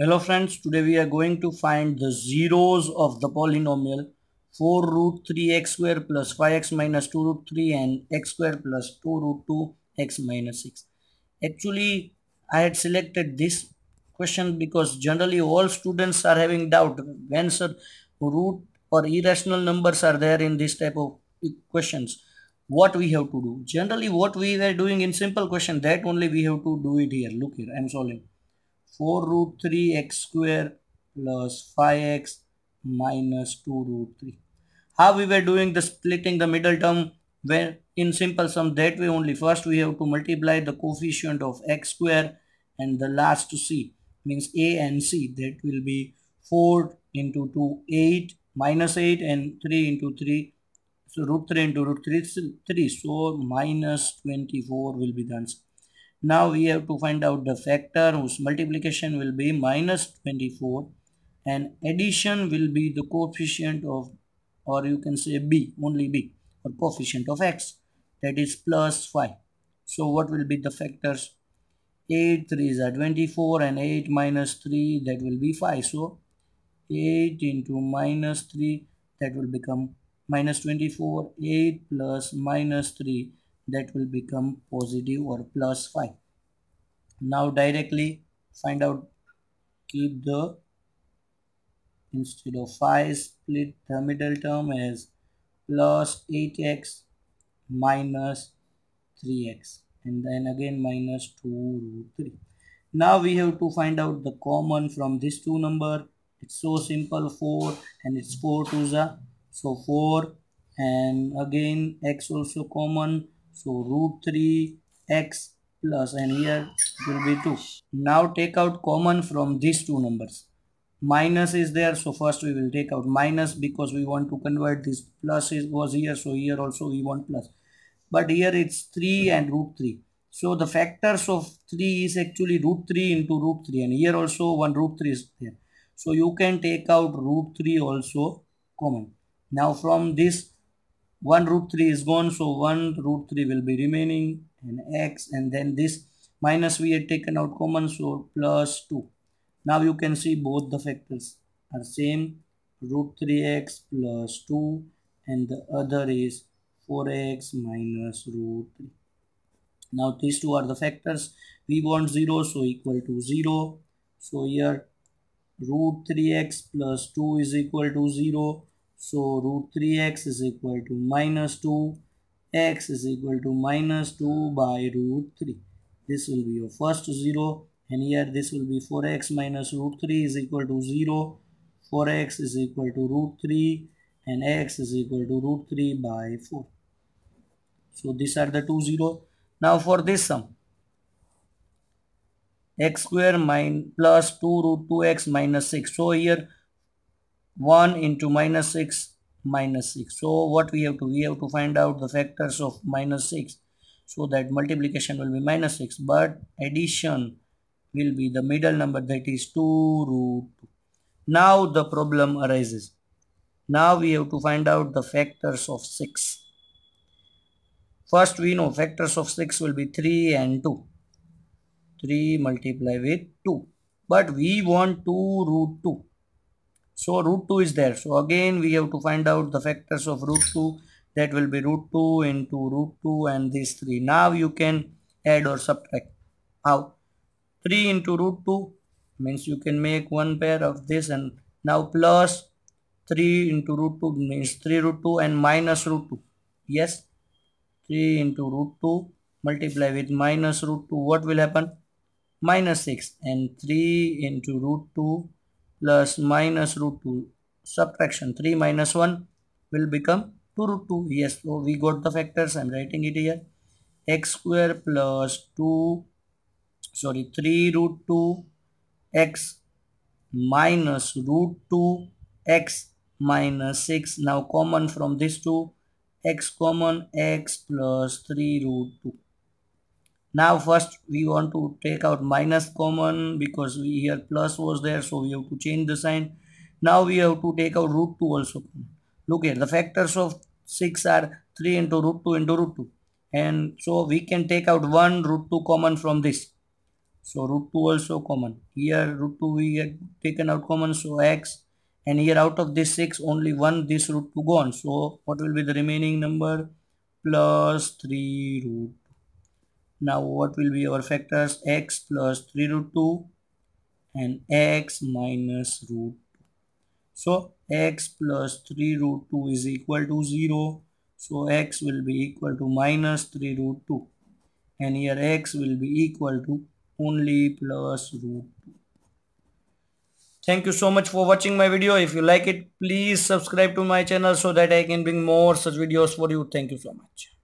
Hello friends, today we are going to find the zeros of the polynomial. 4 root 3x square plus 5x minus 2 root 3 and x square plus 2 root 2 x minus 6. Actually, I had selected this question because generally all students are having doubt when root or irrational numbers are there in this type of questions. What we have to do? Generally what we were doing in simple question that only we have to do it here. Look here i'm solving 4 root 3 x square plus 5x minus 2 root 3. How we were doing the splitting the middle term? When in simple sum that way only. First we have to multiply the coefficient of x square and the last to c means a and c. That will be 4 into 2 8 minus 8 and 3 into 3 so root 3 into root 3 3 so minus 24 will be the answer now we have to find out the factor whose multiplication will be minus 24 and addition will be the coefficient of or you can say b only b or coefficient of x that is plus 5. So what will be the factors? 8 3 are 24 and 8 minus 3 that will be 5. So 8 into minus 3 that will become minus 24 8 plus minus 3 that will become positive or plus 5 now directly find out keep the instead of 5 split the middle term as plus 8x minus 3x and then again minus 2 root 3 now we have to find out the common from this two number. It's so simple 4 and it's 4 to the so 4 and again x also common so root 3 x plus and here will be 2. Now take out common from these two numbers. Minus is there so first we will take out minus because we want to convert this plus is was here so here also we want plus. But here it's 3 and root 3. So the factors of 3 is actually root 3 into root 3 and here also one root 3 is there. So you can take out root 3 also common. Now from this 1 root 3 is gone so 1 root 3 will be remaining and x and then this minus we had taken out common so plus 2 now you can see both the factors are same. Root 3x plus 2 and the other is 4x minus root 3 now these two are the factors. We want 0 so equal to 0 so here root 3x plus 2 is equal to 0 so root 3x is equal to minus 2, x is equal to minus 2 by root 3. This will be your first 0 and here this will be 4x minus root 3 is equal to 0. 4x is equal to root 3 and x is equal to root 3 by 4. So these are the two 0. Now for this sum x square minus plus 2 root 2x minus 6. So here 1 into minus 6 minus 6 so what we have to we have to find out the factors of minus 6 so that multiplication will be minus 6 but addition will be the middle number that is 2 root 2 now the problem arises. Now we have to find out the factors of 6 first we know factors of 6 will be 3 and 2 3 multiply with 2 but we want 2 root 2 so root 2 is there. So again we have to find out the factors of root 2. That will be root 2 into root 2 and these 3. Now you can add or subtract. How? 3 into root 2 means you can make one pair of this and now plus 3 into root 2 means 3 root 2 and minus root 2. Yes. 3 into root 2 multiply with minus root 2 what will happen? Minus 6 and 3 into root 2 plus minus root 2 subtraction. 3 minus 1 will become 2 root 2 yes so we got the factors. I'm writing it here. X square plus 2 sorry 3 root 2 x minus root 2 x minus 6 now common from this 2 x common x plus 3 root 2 now first we want to take out minus common because we here plus was there so we have to change the sign. Now we have to take out root 2 also. Look here the factors of 6 are 3 into root 2 into root 2 and so we can take out 1 root 2 common from this. So root 2 also common. Here root 2 we get taken out common so x. And here out of this 6 only one this root 2 gone. So what will be the remaining number? Plus 3 root now what will be our factors? X plus 3 root 2 and x minus root 2 so x plus 3 root 2 is equal to 0 so x will be equal to minus 3 root 2 and here x will be equal to only plus root 2 thank you so much for watching my video. If you like it please subscribe to my channel so that i can bring more such videos for you. Thank you so much